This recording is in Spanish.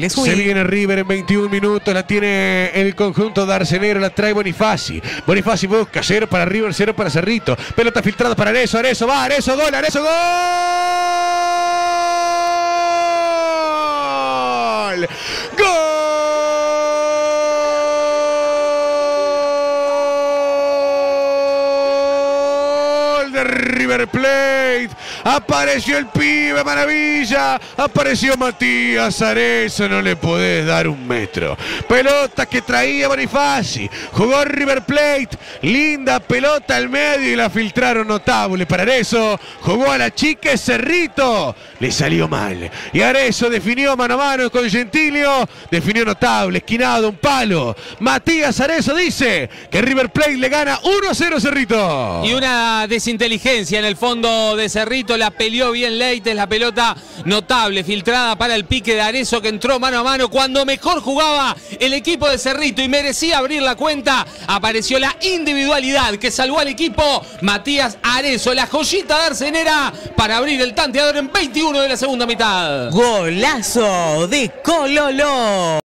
Le Se viene River en 21 minutos, la tiene el conjunto de Arcenero, la trae Bonifaci. Bonifaci busca, cero para River, cero para Cerrito. Pelota filtrada para Arezo, Arezo va, Arezo gol, Arezo gol. Gol River Plate. Apareció el pibe, maravilla. Apareció Matías Arezo, no le podés dar un metro. Pelota que traía Bonifaci. Jugó River Plate. Linda pelota al medio y la filtraron notable para Arezo. Jugó a la chica Cerrito. Le salió mal. Y Arezo definió mano a mano con Gentilio. Definió notable, esquinado, un palo. Matías Arezo dice que River Plate le gana 1-0 Cerrito. Y una desinteligencia en el fondo de Cerrito, la peleó bien Leites, la pelota notable, filtrada para el pique de Arezo que entró mano a mano cuando mejor jugaba el equipo de Cerrito y merecía abrir la cuenta. Apareció la individualidad que salvó al equipo Matías Arezo, la joyita de Arcenera para abrir el tanteador en 21 de la segunda mitad. Golazo de Cololo.